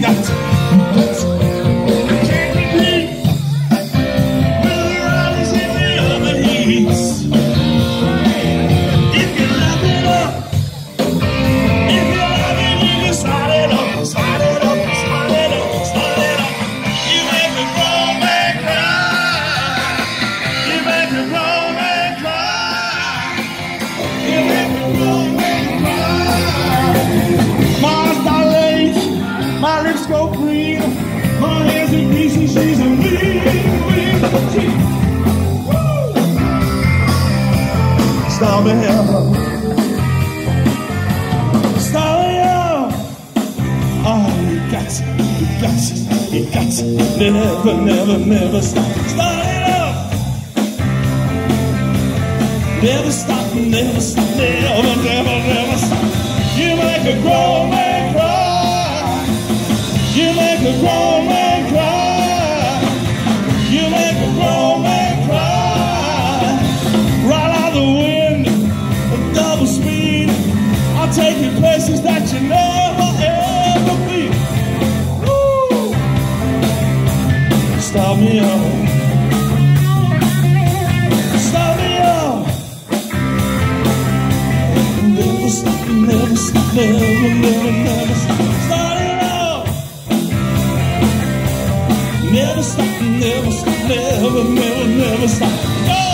got so green. My hands are greasy, she's a got to, you got to, you got to never, never, never stop. Start it up. Never stop, never stop, never, never, never stop. You make a grown man make a grown man cry. You make a grown man cry. Right out the wind, double speed. I'll take you places that you never ever been. Woo! Stop me up. Stop me up. Never stop, never stop, never, never, never stop. Never stop, never stop, never, never, never stop.